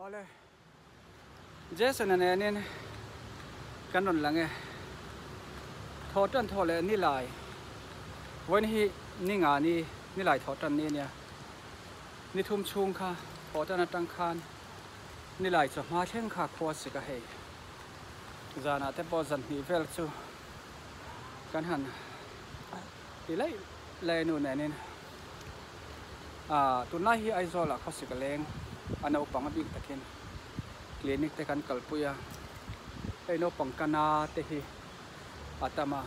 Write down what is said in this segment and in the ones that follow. โอเลยเจสันนี่นี่กันนุนหลังเงี้ยทอดจนทอดเลยนี่ลายวันนี้นี่งานนี่นี่ลายทอดจนนี่เนี่ยนี่ทุ่มชุงค่ะทอดจนตั้งคันนี่ลายจะมาเช่นค่ะโคสิกะเฮยานาเตปอสันนี่เวลซูกันหันอีไรเลนูเนี่ยนี่ตัวนัานที่ไอโซล่ะเขาสิกะเลง anopang abing takin clinic te kan kalpuya ei eh, nopang kana te hi atama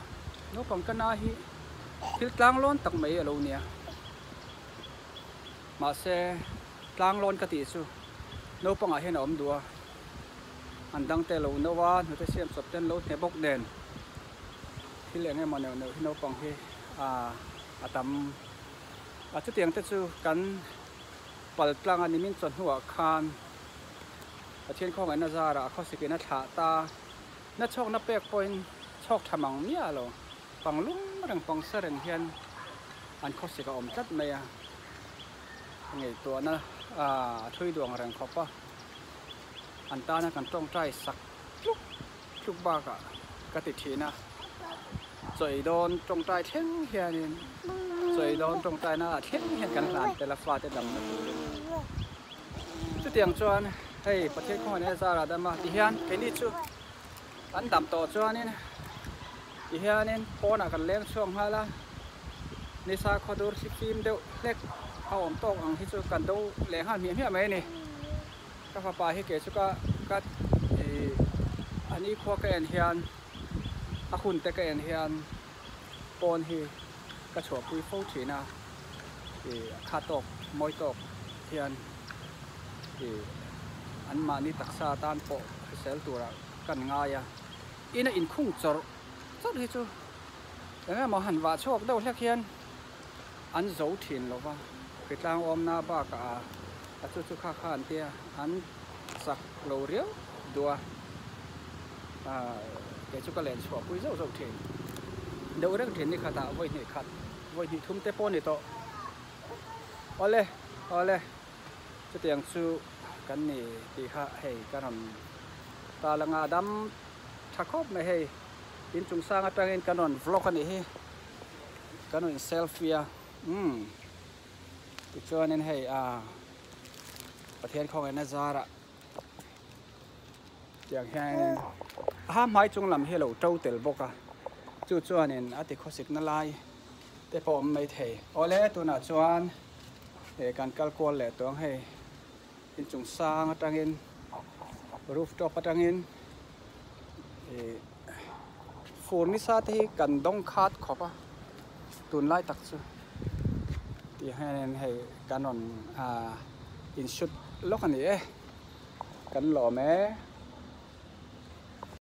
nopang kana hi thil tlang lon tak mai alo nia ma se tlang lon ka ti su nopang a hen om dua andang te lo nowa nu te siam sop ten lo te bok den khi lệ nghe mà nếu nếu nó bằng khi à à tầm à chút tiếng tết chú cắn ัลตังอันนี้มินวนหัวคานอาเชียนข้องไอนาซาระข้อสิกินนัทาตานาชกนาเปกปอยชกทำมังเนี่ยหรอฟังลุ้มเรื่องฟังเสร็งเฮียน อันข้อสิกอมจัดไหมอะไงตัวนะอ่าช่วยดวงเรื่องเขาปะอันตานะกันต้องใจสักลุกลุกบ้ากะกติทีนะใจโดนตรงใจเท่งเฮียนี่ยร้อนตรงใจน่าเห็นเห็นกันหลายแต่ละฟ้าแต่ดำจุดเตียงชวนให้ประเทศของเนี่ยซาลาดมาที่เฮียนแค่นี้ชุดอันดำต่อชวนนี่ที่เฮียนนี่พอหนักกันเลี้ยงช่วงฮาละนิสาคอดูสิฟิมเดวเล็กเอาอมตกอังที่ชุดกันดูแหล่งหันเมียเมียไหมนี่ก็ฟ้าป่าให้เกชุก็ก็อันนี้ขวอกันเฮียนอาคุณแต่กกนเฮียนปอนเฮ cái chỗ bùi phô chỉ nè thì khá tộc môi tộc hiền thì ăn mà đi tắc xa tan bộ cái xe tù ra cần ngay à in in khung chở rất hết chứ là mà hẳn vả cho đâu là hiền ăn dấu thìn lo va cái tang om na ba cả à chú chú khá khá ăn tia ăn sạc lầu riêu đùa à cái chú cái lẹn chỗ bùi dấu dấu thìn đâu rất trên này khát tạo với này khát với này thum tế pon này to ole ole cho tiếng su cái này thì khá hay cái hầm ta là ngà đâm thắc khóc mày hay tin chúng sang cái trang cái non vlog này hay cái non selfie à, um cái cho này hay à và thiên không ai nói ra đó tiếng hay ham làm hello trâu bốc à จู่จวนเองอาทิตย์ขอสิกนั่นไล่แต่ผมไม่เทโอเล่ตัวหน้าจวนเอการกัลกวนแหละตัวให้เป็นจุงสร้างตั้งเินรูฟท็อปตั้งเินฝูนนี่ซาที่กันดงคาดขอปะตุนไล่ตักซูที่ให้ให้การนอนอ่าอินชุดล็อกอันนี้กันหล่อแม้